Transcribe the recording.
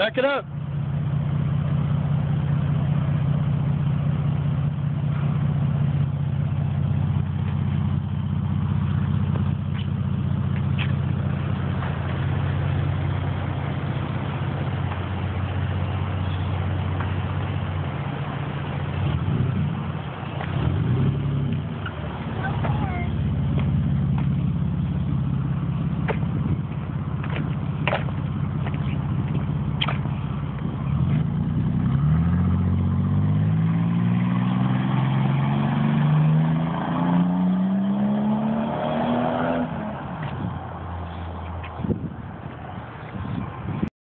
Back it up.